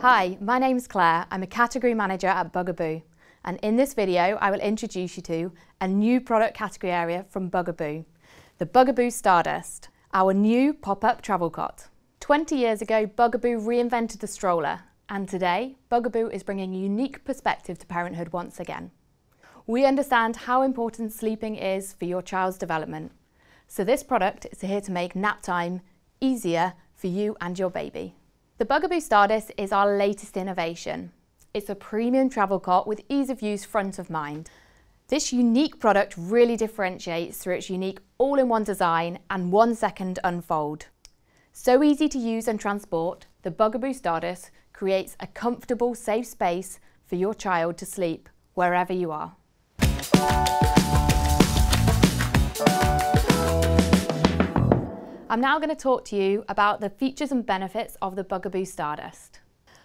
Hi, my name's Claire. I'm a category manager at Bugaboo. And in this video, I will introduce you to a new product category area from Bugaboo, the Bugaboo Stardust, our new pop-up travel cot. 20 years ago, Bugaboo reinvented the stroller, and today, Bugaboo is bringing a unique perspective to parenthood once again. We understand how important sleeping is for your child's development, so this product is here to make nap time easier for you and your baby. The Bugaboo Stardust is our latest innovation. It's a premium travel cot with ease of use front of mind. This unique product really differentiates through its unique all-in-one design and one second unfold. So easy to use and transport, the Bugaboo Stardust creates a comfortable, safe space for your child to sleep wherever you are. I'm now going to talk to you about the features and benefits of the Bugaboo Stardust.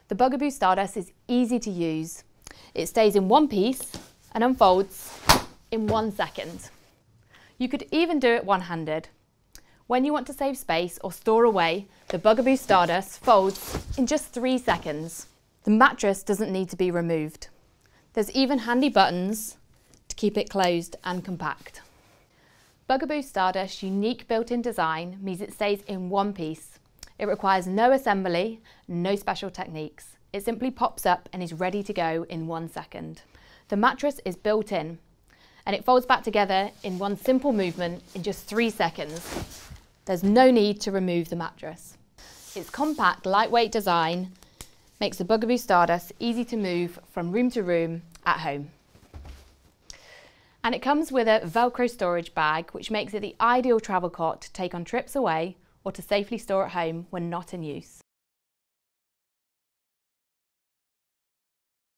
The Bugaboo Stardust is easy to use. It stays in one piece and unfolds in one second. You could even do it one-handed. When you want to save space or store away, the Bugaboo Stardust folds in just three seconds. The mattress doesn't need to be removed. There's even handy buttons to keep it closed and compact. Bugaboo Stardust's unique built-in design means it stays in one piece. It requires no assembly, no special techniques. It simply pops up and is ready to go in one second. The mattress is built in and it folds back together in one simple movement in just three seconds. There's no need to remove the mattress. Its compact, lightweight design makes the Bugaboo Stardust easy to move from room to room at home. And it comes with a Velcro storage bag, which makes it the ideal travel cot to take on trips away or to safely store at home when not in use.